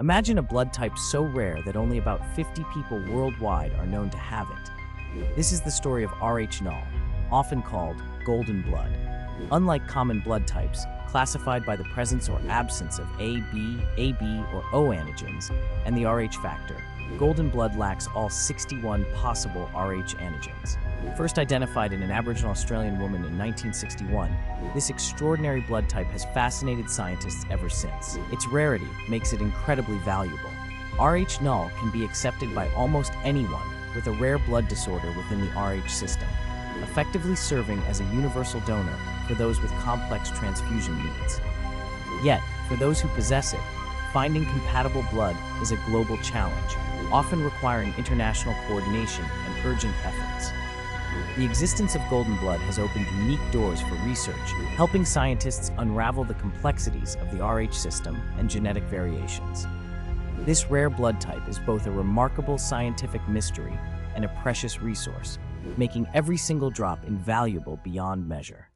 Imagine a blood type so rare that only about 50 people worldwide are known to have it. This is the story of Rh null, often called golden blood. Unlike common blood types, classified by the presence or absence of A, B, AB, or O antigens, and the Rh factor, golden blood lacks all 61 possible Rh antigens. First identified in an Aboriginal Australian woman in 1961, this extraordinary blood type has fascinated scientists ever since. Its rarity makes it incredibly valuable. Rh null can be accepted by almost anyone with a rare blood disorder within the Rh system, effectively serving as a universal donor for those with complex transfusion needs. Yet, for those who possess it, finding compatible blood is a global challenge, often requiring international coordination and urgent efforts. The existence of golden blood has opened unique doors for research, helping scientists unravel the complexities of the Rh system and genetic variations. This rare blood type is both a remarkable scientific mystery and a precious resource, making every single drop invaluable beyond measure.